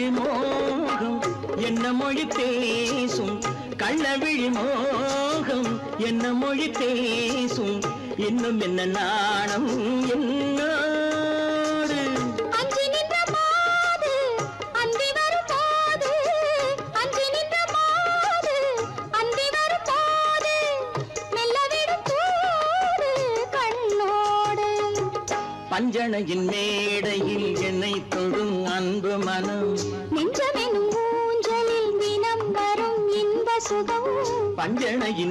கள்ளவிழி மோகம் என்ன மொழி பேசும் கள்ளவிழி மோகம் என்ன மொழி பேசும் இன்னும் என்ன நாணம்? பஞ்சனையின் 别人来赢。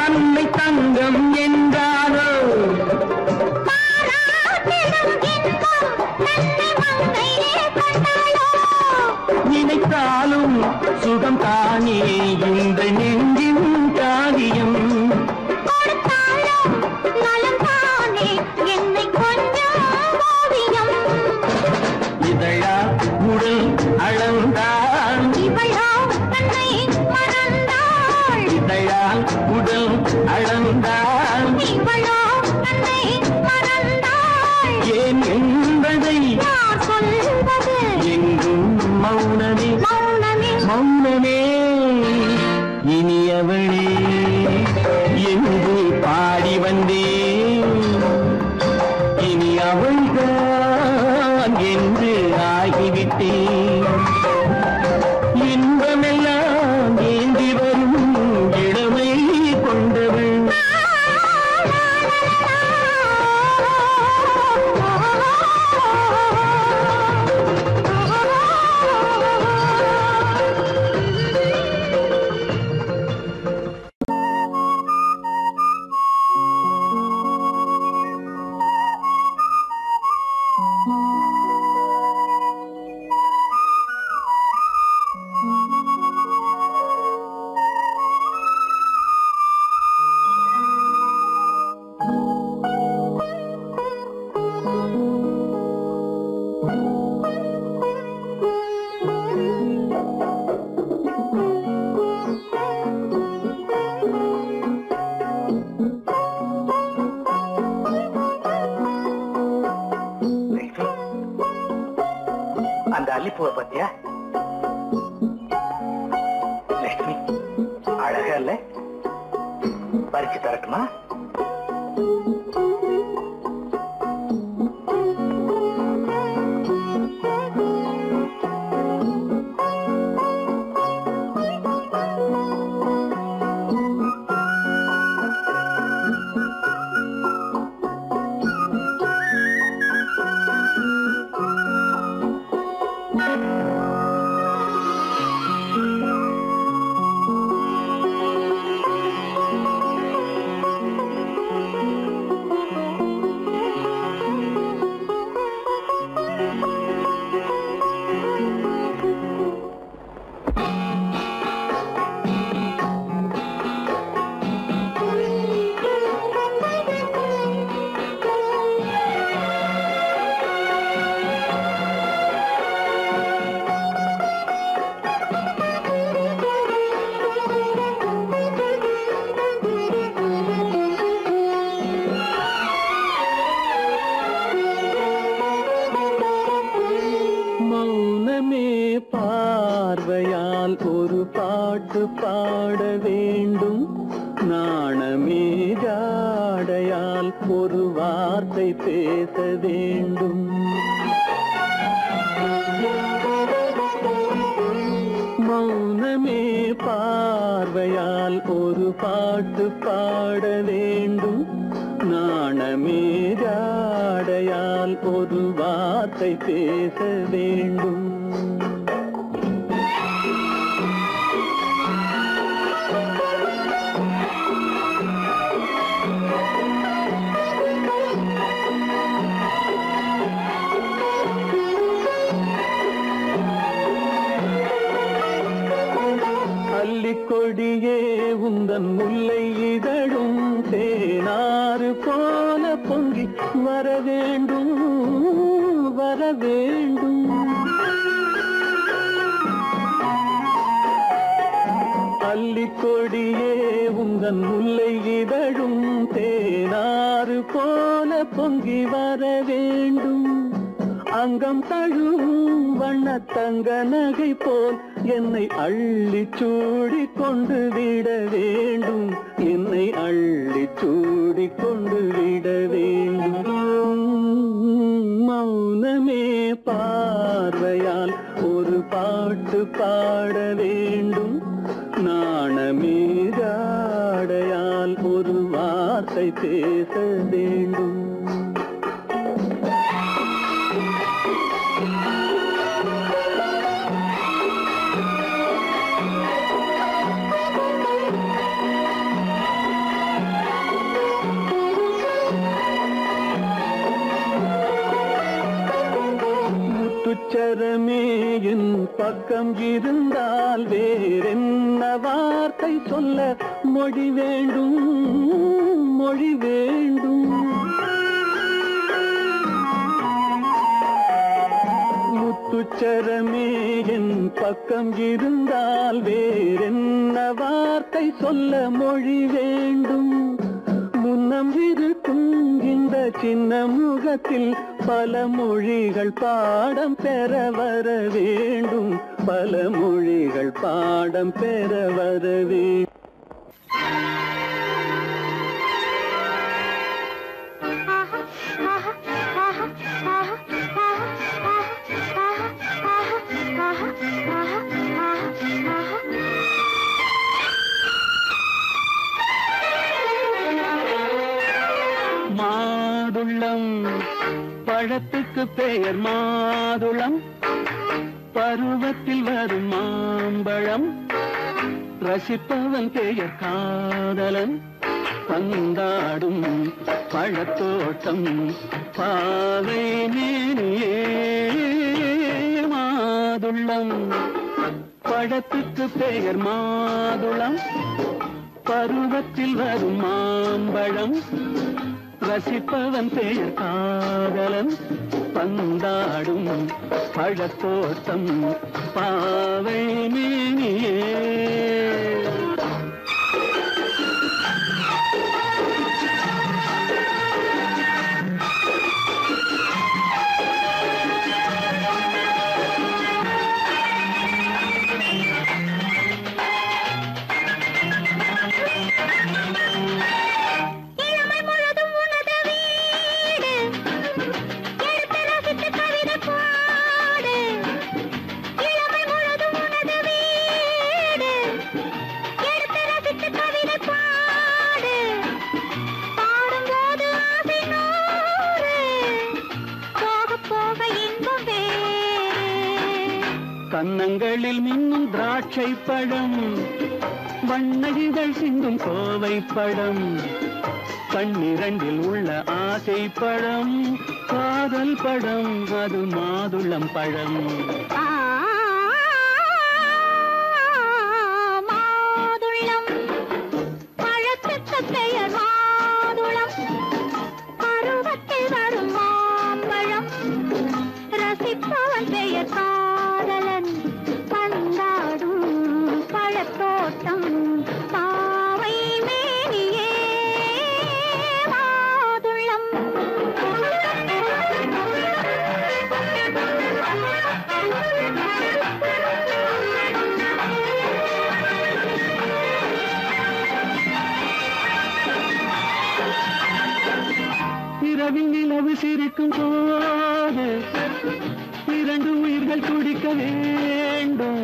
தன்னை தங்கம் என்றார் ಸುವಪತಿ ಲಕ್ಷ್ಮಿ ಅಳಗಲ್ಲ ಪರಿಚಿ ತರಕಮಾ ஒரு வார்த்தை பேச வேண்டும். மௌனமே பார்வையால் ஒரு பாட்டு பாட வேண்டும். நாணமே ஜாடையால் ஒரு வார்த்தை பேச வேண்டும். கொடியே உந்தன் முல்லை இதழும் தேனாறு போல பொங்கி வர வேண்டும் வர வேண்டும். அல்லிக்கொடியே உந்தன் முல்லை இதழும் தேனாறு போல பொங்கி வர வேண்டும். அங்கம் தழுவும் வண்ண தங்க நகை போல் என்னை அள்ளி சூடி கொண்டு விட வேண்டும். என்னை அள்ளி சூடி கொண்டு விட வேண்டும். மௌனமே பார்வையால் ஒரு பாட்டு பாட வேண்டும். நாணமே ஜாடையால் ஒரு வார்த்தை பேச பக்கம் இருந்தால் வேறென்ன வார்த்தை சொல்ல மொழி வேண்டும்? மொழி வேண்டும். முத்துச்சரமே என் பக்கம் இருந்தால் வேறென்ன வார்த்தை சொல்ல மொழி வேண்டும்? முன்னம் இருக்கும் இந்த சின்ன முகத்தில் பல மொழிகள் பாடம் பெற வர வேண்டும். பல மொழிகள் பாடம் பெற வர வேண்டும். பழத்துக்கு பெயர் மாதுளம். பருவத்தில் வரும் மாம்பழம். ரசிப்பவன் பெயர் காதலன். பந்தாடும் பழத்தோட்டம் பாவை மேனியே மாதுளம். பழத்துக்கு பெயர் மாதுளம். பருவத்தில் வரும் மாம்பழம். ரசிப்பவன் பெயர் காதலன். பந்தாடும் பழத்தோட்டம் பாவை மேனியே வண்ணங்களில் மின்னும் திராட்சை பழம் வண்ணகிகள் சிந்தும் கோவை படம் கண்ணிரண்டில் உள்ள ஆசை பழம் காதல் படம் அது மாதுளம் பழம். இரவில் நிலவு சிரிக்கும் போது இரண்டு உயிர்கள் குடிக்க வேண்டும்.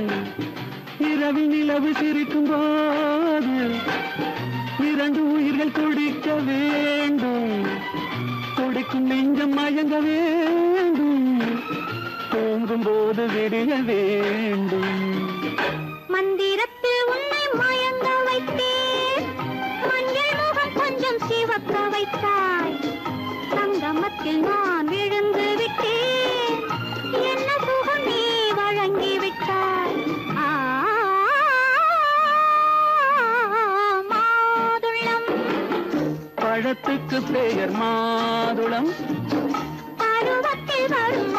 இரவில் நிலவு சிரிக்கும் போது இரண்டு உயிர்கள் குடிக்க வேண்டும். துடிக்கும் நெஞ்சம் மயங்க வேண்டும். தூங்கும் போது விடிய வேண்டும். மந்திரத்தில் உன்னை மயங்க வைத்தேன். மஞ்சள் முகம் கொஞ்சம் சிவக்க வைத்தார் காமத்தில் நான் விழுந்து விட்டேன். என்ன சுகம் நீ வழங்கி விட்டாய்? மாதுளம். பழத்துக்கு பெயர் மாதுளம். பருவத்தில் வரும்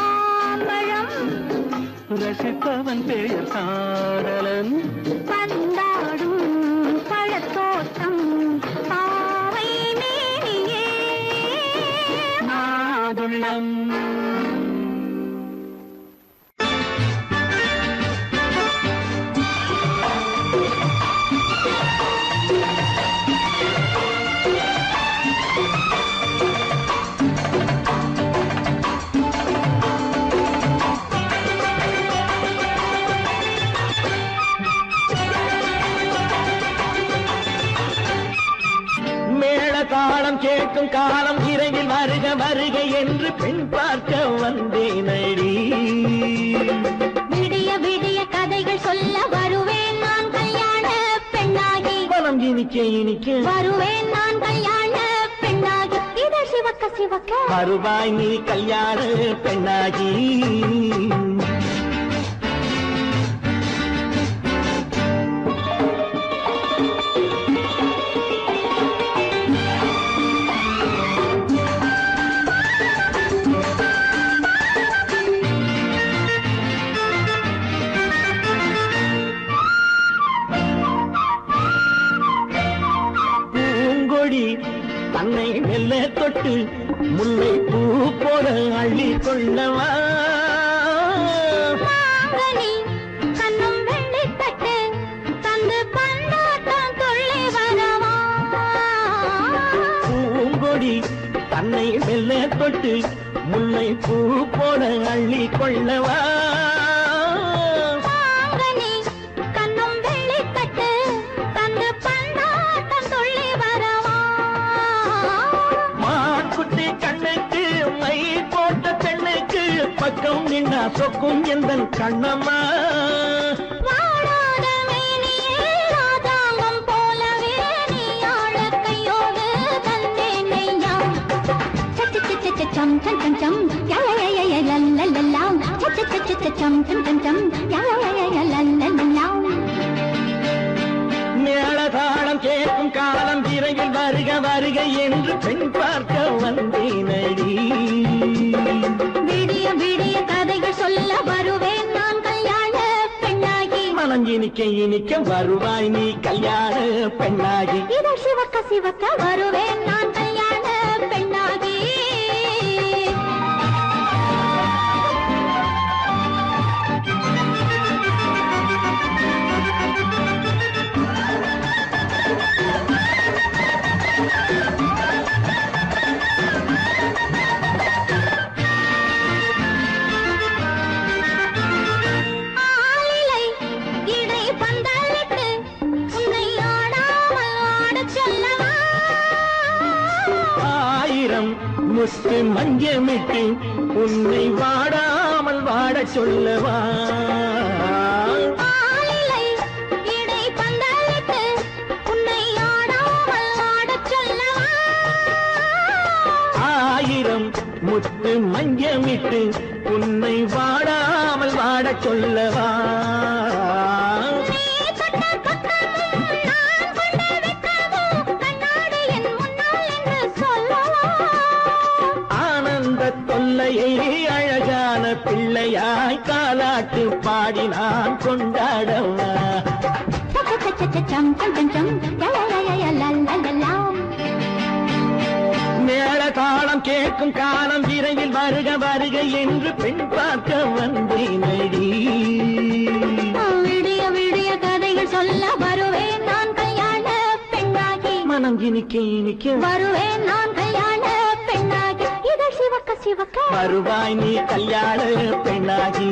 பெயர் சாரலன் வந்த மாதுளம் காலம் கேட்கும் காலம் வருக வருக என்று பெண் பார்க்க வந்தேனடி. விடிய விடிய கதைகள் சொல்ல வருவேன் நான் கல்யாண பெண்ணாகி. மனம் இனிக்க இனிக்க வருவேன் நான் கல்யாண பெண்ணாகி. இதை சிவக்க சிவக்க. வருவாய் நீ கல்யாண பெண்ணாகி. தொட்டு முல்லை பூ போல அள்ளி கொள்ளவா? தன்னை மெல்ல தொட்டு முல்லை பூ போல அள்ளி கொள்ளவா? யா லா லா லா லா. மேளதாளம் கேட்கும் காலம் விரைவில் வருக வருக என்று பெண் பார்க்க இனிக்க வருவாய் நீ கல்யாண பெண்ணாகி. இதழ் சிவக்க சிவக்க வருவேன். மஞ்சமிட்டு உன்னை வாடாமல் வாடச் சொல்லவா? ஆயிரம் முத்து மஞ்சமிட்டு உன்னை வாடாமல் வாடச் சொல்லவா? காலாட்டு பாடி நான் கொண்டாடவா? சம் சம் சம் சம் யா யா யா யா லா லா லா லா மேள தாளம் கேட்கும் காலம் விரைவில் வருக வருக என்று பெண் பார்க்க வந்தேனடி. விடிய விடிய கதைகள் சொல்ல வருவேன் நான் கல்யாண பெண்ணாகி. மனம் இனிக்க இனிக்க வருவேன் நான் கல்யாண பெண்ணாகி. சிவக்க. வருவாய் நீ கல்யாண பெண்ணாகி.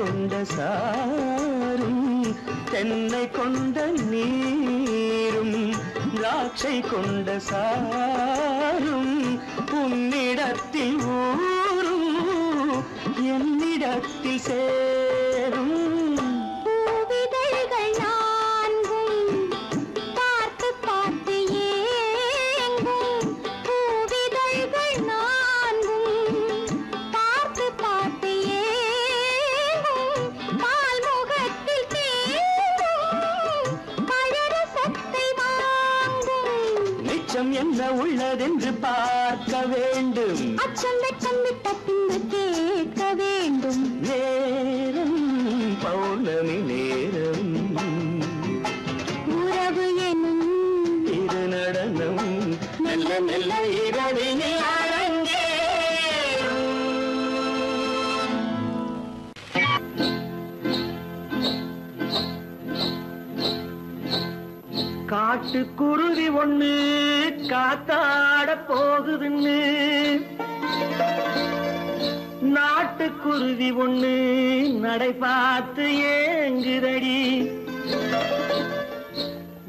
கொண்ட சாரும் தென்னை கொண்ட நீரும் திராட்சை கொண்ட சாரும் உன்னிடத்தில் ஊரும் என்னிடத்தில் சே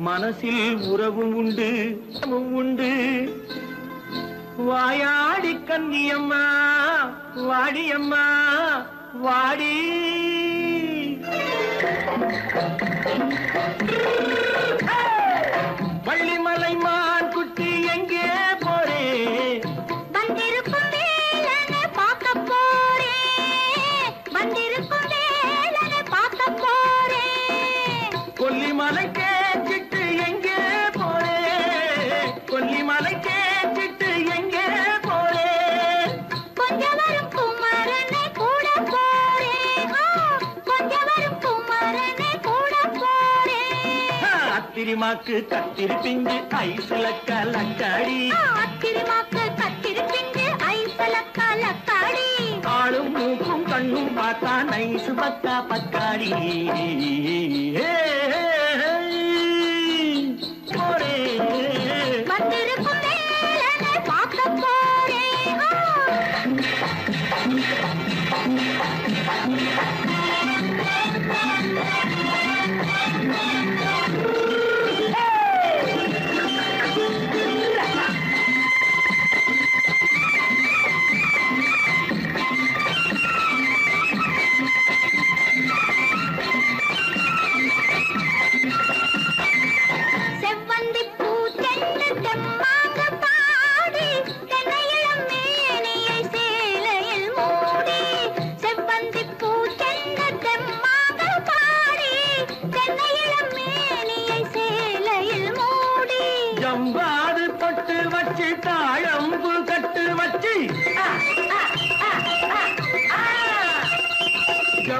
மனசில் உறவும் உண்டு உண்டு. வாயாடி கன்னியம்மா வாடியம்மா வாடி. மாக்கு கத்திரி பிஞ்சு ஐசுல கலக்காடி ஆத்திரி மாக்கு கத்திரி பிஞ்சு ஐசுல கலக்காடி ஆளும் மூக்கும் கண்ணும் பார்த்தா நைசு பக்கா பக்காடி. ஏ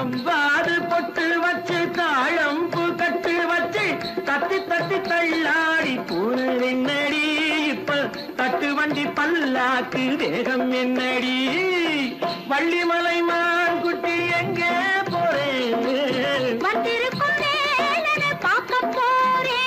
அம்பாடு பொட்டு வச்சு தாழம்பு கட்டு வச்சு தட்டி தட்டி தள்ளாடி போனது என்னடி இப்ப? தட்டு வண்டி பல்லாக்கு வேகம் என்னடி? வள்ளிமலை மான் குட்டி எங்கே போறேன் பார்க்க போறேன்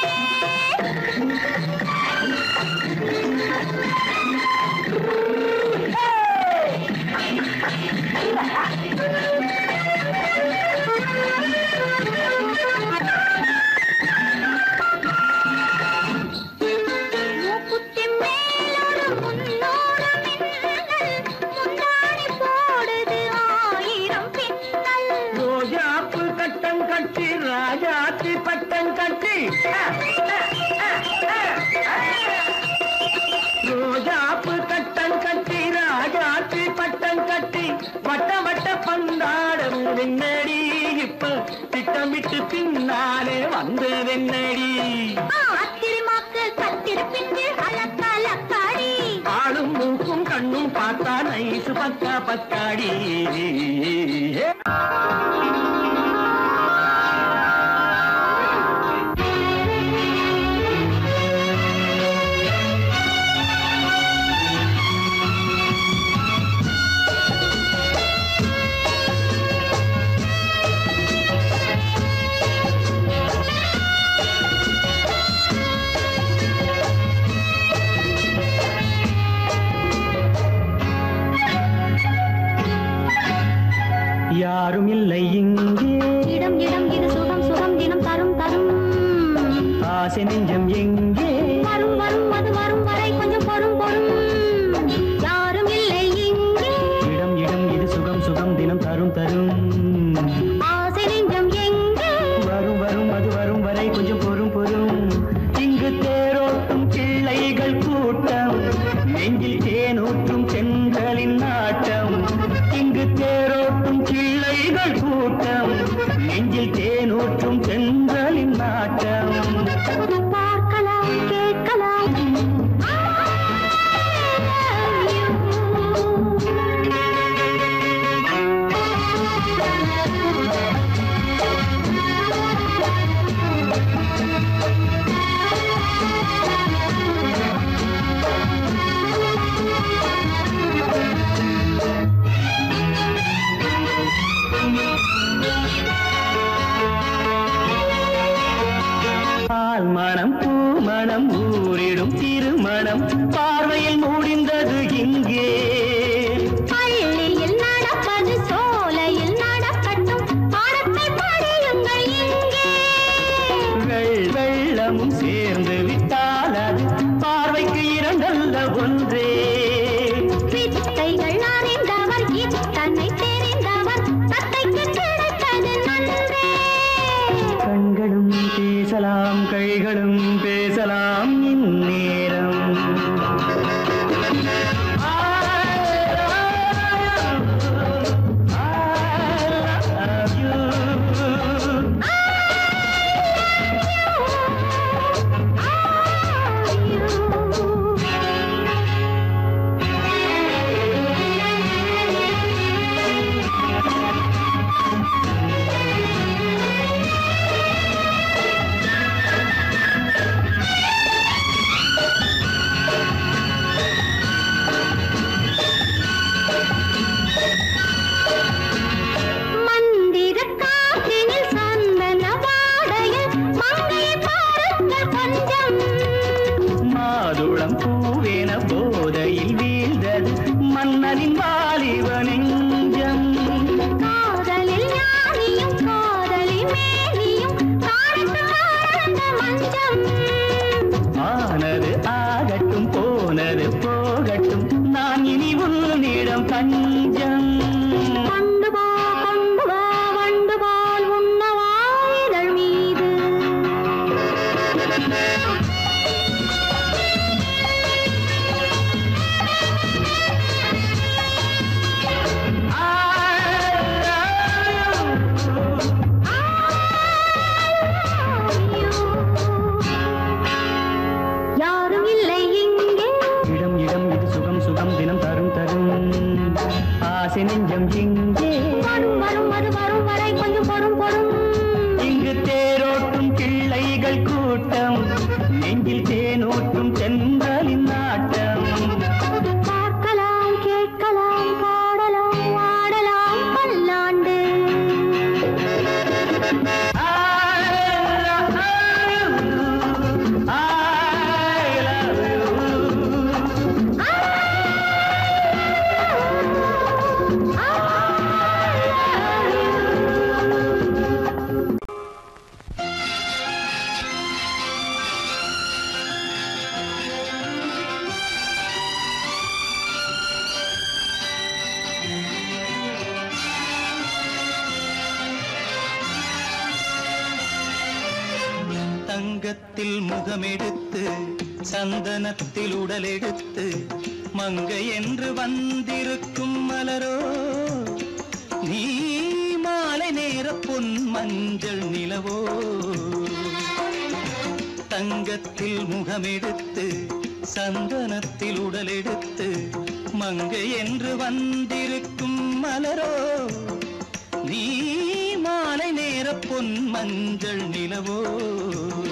விட்டு பின்னாலே வந்ததென்னடி? அத்திருமாக்கள் கத்திருப்பின்று அளக்கால் அக்காடி. ஆளும் மூக்கும் கண்ணும் பார்த்தா நைசு பக்கா பக்காடி. ಕೊಡೋ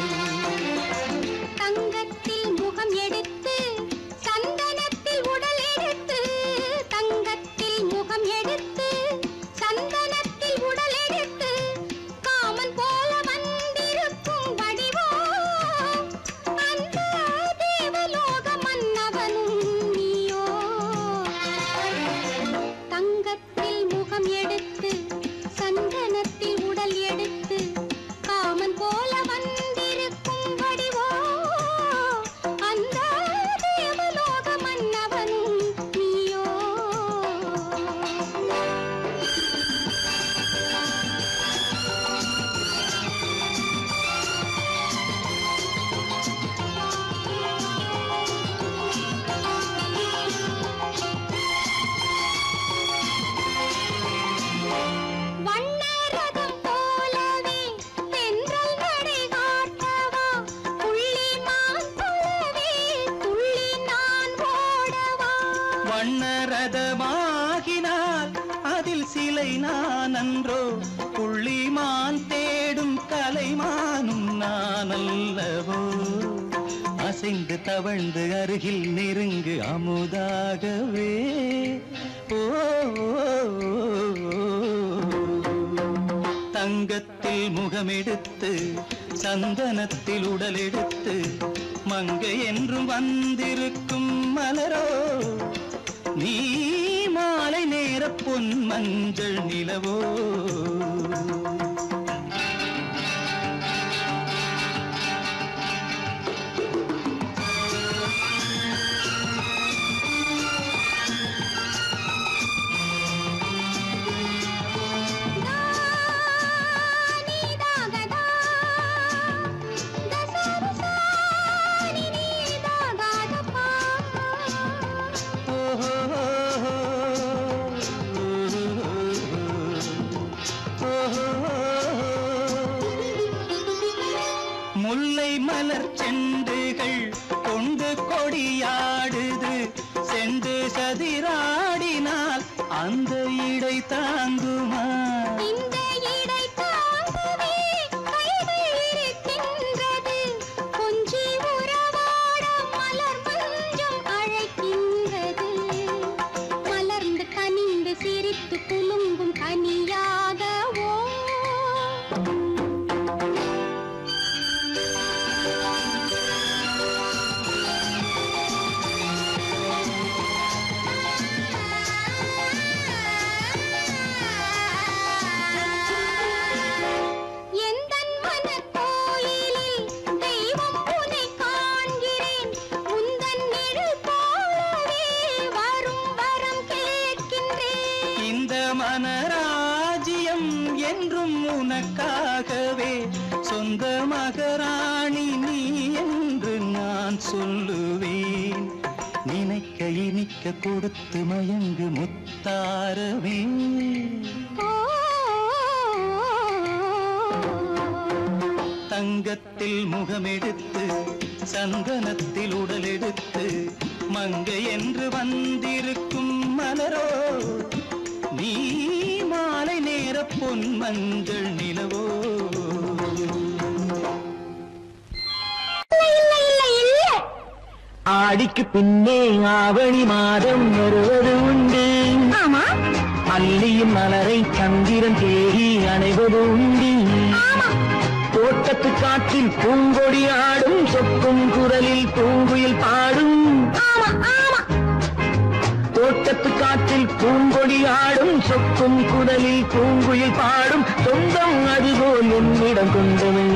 பொன் மஞ்சள் நிலவோ? நான் சொல்லுவேன். நினைக்க இனிக்க கொடுத்து மயங்கு முத்தாரவே. தங்கத்தில் முகமெடுத்து சந்தனத்தில் உடலெடுத்து மங்கை என்று வந்திருக்கும் மலரோ. நீ மாலை நேர பொன் மஞ்சள் நிலவோ. ஆடிக்கு பின்னே ஆவணி மாதம் வருவது உண்டு. அல்லியும் மலரை சந்திரன் தேடி அணைவது உண்டு. தோட்டத்து காற்றில் பூங்கொடி ஆடும் சொக்கும் குரலில் பூங்குயில் பாடும். தோட்டத்து காற்றில் பூங்கொடி ஆடும் சொக்கும் குரலில் பூங்குயில் பாடும். சொந்தம் அதுபோல் என்னிடம் கொண்டவன்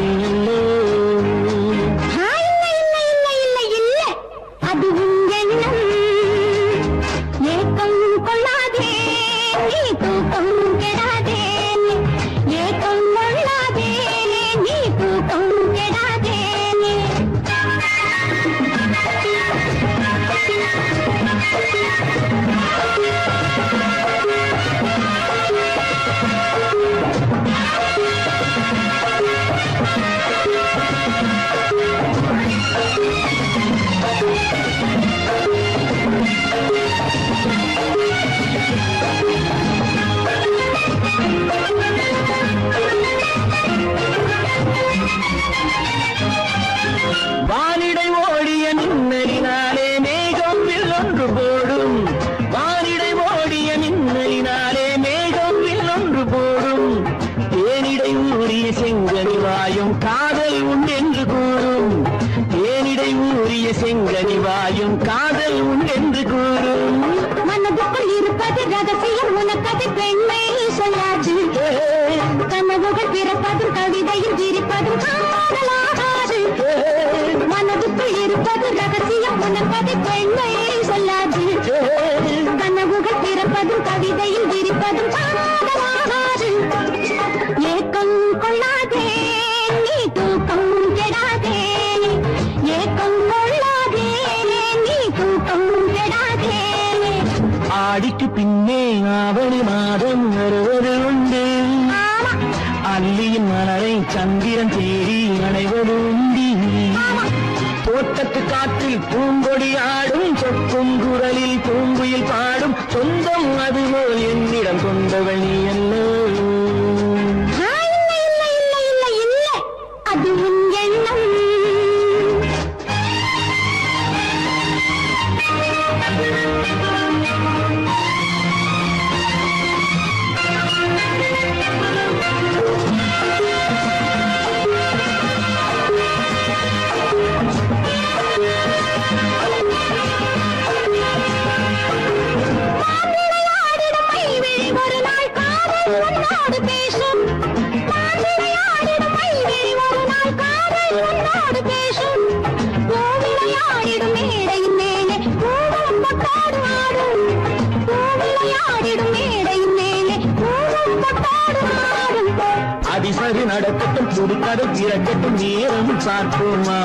திறக்கட்டும் நேரம் பார்ப்போமா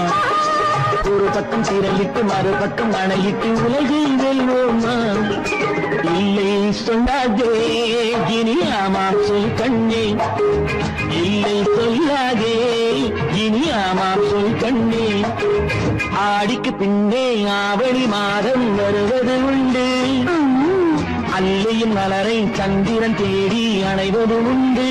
ஒரு பக்கம் திரையிட்டு மறுபக்கம் அணையிட்டு உலகை வெல்வோமா? இல்லை சொல்லாதே இனி ஆமாம் சொல் கண்ணே. இல்லை சொல்லாதே இனி ஆமாம் சொல் கண்ணே. ஆடிக்கு பின்னே ஆவணி மாதம் வருவது உண்டு. அல்லையின் மலரை சந்திரன் தேடி அணைவது உண்டு.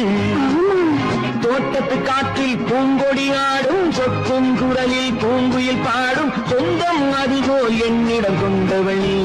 தோட்டத்து காற்றில் பூங்கொடி ஆடும் சொக்கும் குரலில் பூங்குயில் பாடும் சொந்தம் அதுபோல் என்னிடம் கொண்டவள் நீ